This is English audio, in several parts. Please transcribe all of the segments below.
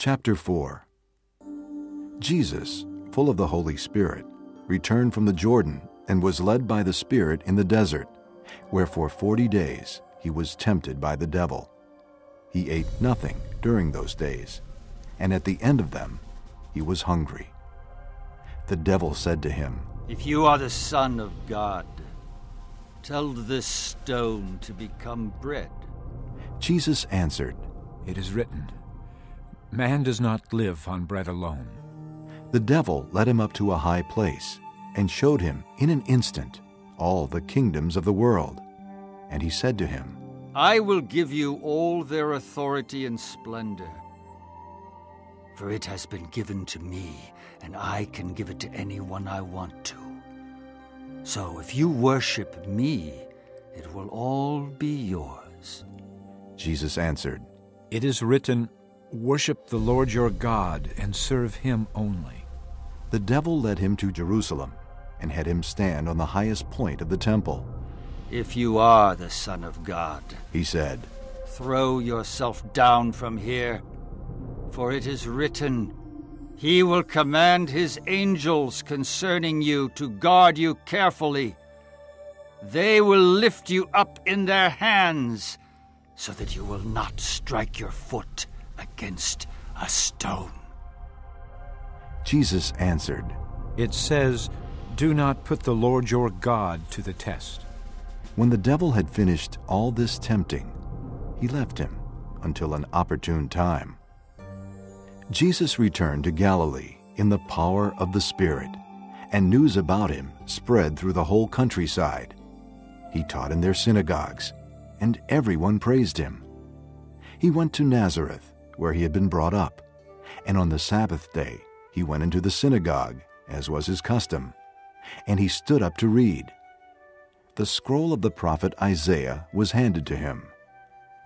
Chapter 4 Jesus, full of the Holy Spirit, returned from the Jordan and was led by the Spirit in the desert, where for forty days he was tempted by the devil. He ate nothing during those days, and at the end of them he was hungry. The devil said to him, If you are the Son of God, tell this stone to become bread. Jesus answered, It is written, Man does not live on bread alone. The devil led him up to a high place and showed him in an instant all the kingdoms of the world. And he said to him, I will give you all their authority and splendor. For it has been given to me, and I can give it to anyone I want to. So if you worship me, it will all be yours. Jesus answered, It is written, Worship the Lord your God and serve him only. The devil led him to Jerusalem and had him stand on the highest point of the temple. If you are the Son of God, He said, throw yourself down from here, for it is written, He will command His angels concerning you to guard you carefully. They will lift you up in their hands, so that you will not strike your foot against a stone. Jesus answered, It says, Do not put the Lord your God to the test. When the devil had finished all this tempting, he left him until an opportune time. Jesus returned to Galilee in the power of the Spirit, and news about him spread through the whole countryside. He taught in their synagogues, and everyone praised him. He went to Nazareth, where he had been brought up, and on the Sabbath day he went into the synagogue, as was his custom, and he stood up to read. The scroll of the prophet Isaiah was handed to him.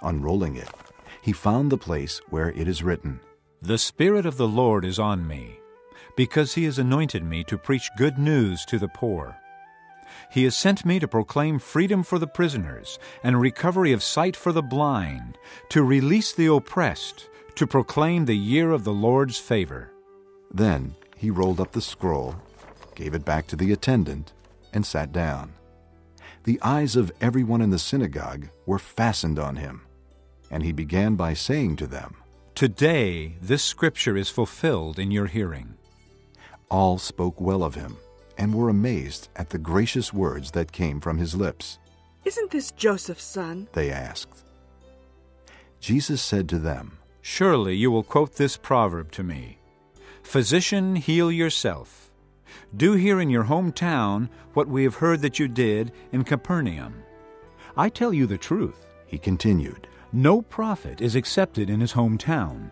Unrolling it, he found the place where it is written, The Spirit of the Lord is on me, because he has anointed me to preach good news to the poor. He has sent me to proclaim freedom for the prisoners and recovery of sight for the blind, to release the oppressed, to proclaim the year of the Lord's favor. Then he rolled up the scroll, gave it back to the attendant, and sat down. The eyes of everyone in the synagogue were fastened on him, and he began by saying to them, Today this scripture is fulfilled in your hearing. All spoke well of him, and were amazed at the gracious words that came from his lips. Isn't this Joseph's son? They asked. Jesus said to them, Surely you will quote this proverb to me Physician, heal yourself. Do here in your hometown what we have heard that you did in Capernaum. I tell you the truth. He continued, No prophet is accepted in his hometown.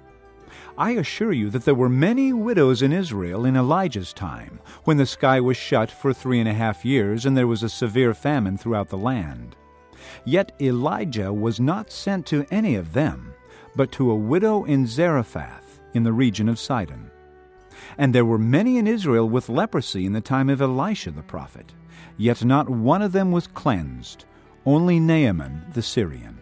I assure you that there were many widows in Israel in Elijah's time, when the sky was shut for three and a half years and there was a severe famine throughout the land. Yet Elijah was not sent to any of them, but to a widow in Zarephath in the region of Sidon. And there were many in Israel with leprosy in the time of Elisha the prophet, yet not one of them was cleansed, only Naaman the Syrian.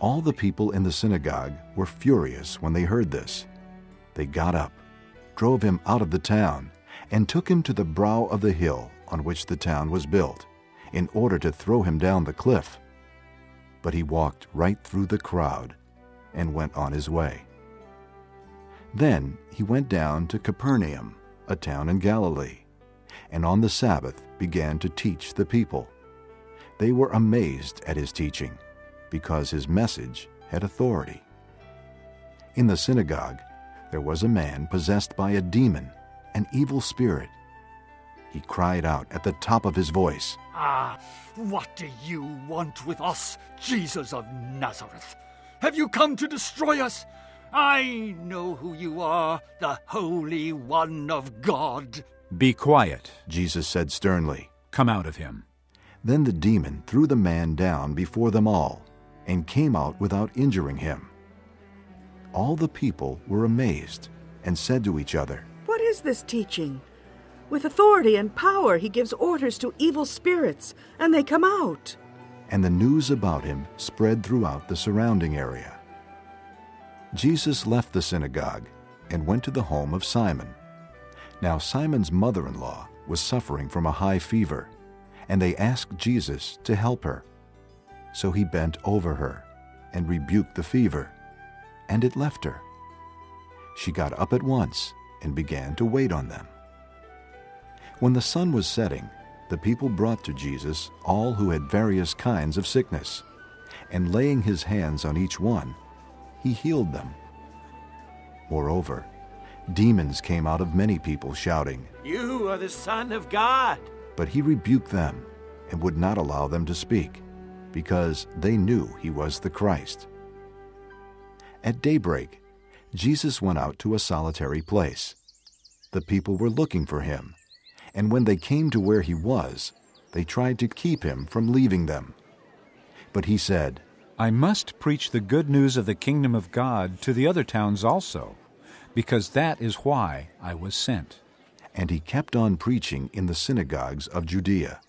All the people in the synagogue were furious when they heard this. They got up, drove him out of the town, and took him to the brow of the hill on which the town was built, in order to throw him down the cliff. But he walked right through the crowd and went on his way. Then he went down to Capernaum, a town in Galilee, and on the Sabbath began to teach the people. They were amazed at his teaching because his message had authority. In the synagogue, there was a man possessed by a demon, an evil spirit. He cried out at the top of his voice, Ah, what do you want with us, Jesus of Nazareth? Have you come to destroy us? I know who you are, the Holy One of God. Be quiet. Jesus said sternly. Come out of him. Then the demon threw the man down before them all and came out without injuring him. All the people were amazed and said to each other, What is this teaching? With authority and power, he gives orders to evil spirits, and they come out. And the news about him spread throughout the surrounding area. Jesus left the synagogue and went to the home of Simon. Now Simon's mother in law was suffering from a high fever, and they asked Jesus to help her. So he bent over her and rebuked the fever, and it left her. She got up at once and began to wait on them. When the sun was setting, the people brought to Jesus all who had various kinds of sickness, and laying his hands on each one, he healed them. Moreover, demons came out of many people, shouting, You are the Son of God. But he rebuked them and would not allow them to speak, because they knew he was the Christ. At daybreak, Jesus went out to a solitary place. The people were looking for him, and when they came to where he was, they tried to keep him from leaving them. But he said, I must preach the good news of the kingdom of God to the other towns also, because that is why I was sent. And he kept on preaching in the synagogues of Judea.